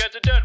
got to do.